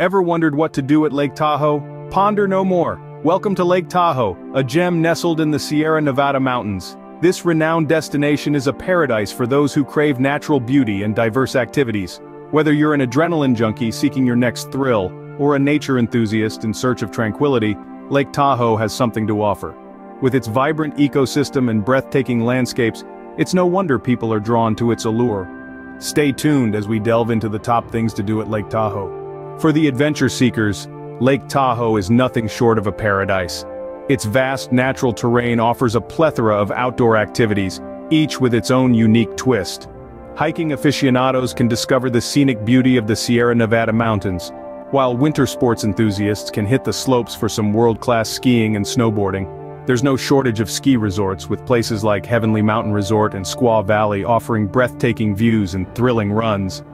Ever wondered what to do at Lake Tahoe? Ponder no more. Welcome to Lake Tahoe, a gem nestled in the Sierra Nevada mountains. This renowned destination is a paradise for those who crave natural beauty and diverse activities. Whether you're an adrenaline junkie seeking your next thrill, or a nature enthusiast in search of tranquility, Lake Tahoe has something to offer. With its vibrant ecosystem and breathtaking landscapes, it's no wonder people are drawn to its allure. Stay tuned as we delve into the top things to do at Lake Tahoe. For the adventure seekers, Lake Tahoe is nothing short of a paradise. Its vast natural terrain offers a plethora of outdoor activities, each with its own unique twist. Hiking aficionados can discover the scenic beauty of the Sierra Nevada mountains, while winter sports enthusiasts can hit the slopes for some world-class skiing and snowboarding. There's no shortage of ski resorts with places like Heavenly Mountain Resort and Squaw Valley offering breathtaking views and thrilling runs.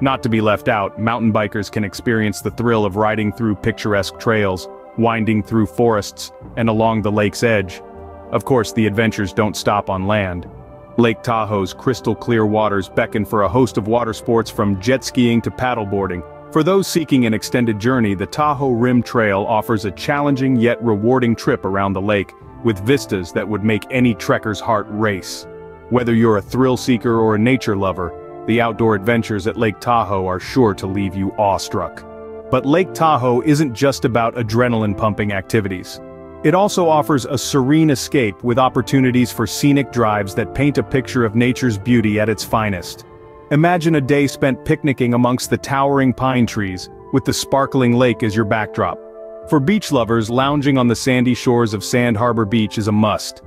Not to be left out, mountain bikers can experience the thrill of riding through picturesque trails, winding through forests, and along the lake's edge. Of course the adventures don't stop on land. Lake Tahoe's crystal clear waters beckon for a host of water sports from jet skiing to paddleboarding. For those seeking an extended journey the Tahoe Rim Trail offers a challenging yet rewarding trip around the lake, with vistas that would make any trekker's heart race. Whether you're a thrill seeker or a nature lover, the outdoor adventures at Lake Tahoe are sure to leave you awestruck. But Lake Tahoe isn't just about adrenaline-pumping activities. It also offers a serene escape with opportunities for scenic drives that paint a picture of nature's beauty at its finest. Imagine a day spent picnicking amongst the towering pine trees, with the sparkling lake as your backdrop. For beach lovers, lounging on the sandy shores of Sand Harbor Beach is a must.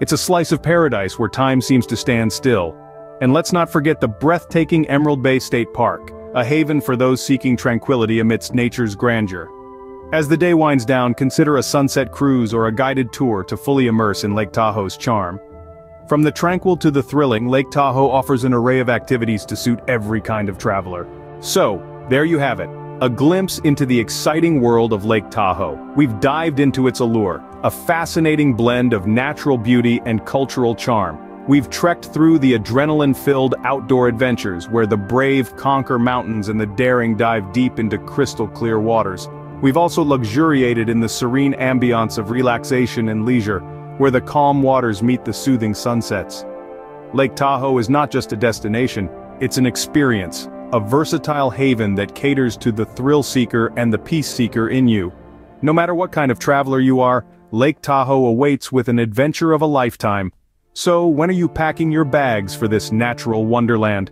It's a slice of paradise where time seems to stand still, and let's not forget the breathtaking Emerald Bay State Park, a haven for those seeking tranquility amidst nature's grandeur. As the day winds down consider a sunset cruise or a guided tour to fully immerse in Lake Tahoe's charm. From the tranquil to the thrilling, Lake Tahoe offers an array of activities to suit every kind of traveler. So, there you have it, a glimpse into the exciting world of Lake Tahoe. We've dived into its allure, a fascinating blend of natural beauty and cultural charm. We've trekked through the adrenaline-filled outdoor adventures where the brave conquer mountains and the daring dive deep into crystal-clear waters. We've also luxuriated in the serene ambiance of relaxation and leisure, where the calm waters meet the soothing sunsets. Lake Tahoe is not just a destination, it's an experience, a versatile haven that caters to the thrill seeker and the peace seeker in you. No matter what kind of traveler you are, Lake Tahoe awaits with an adventure of a lifetime, so when are you packing your bags for this natural wonderland?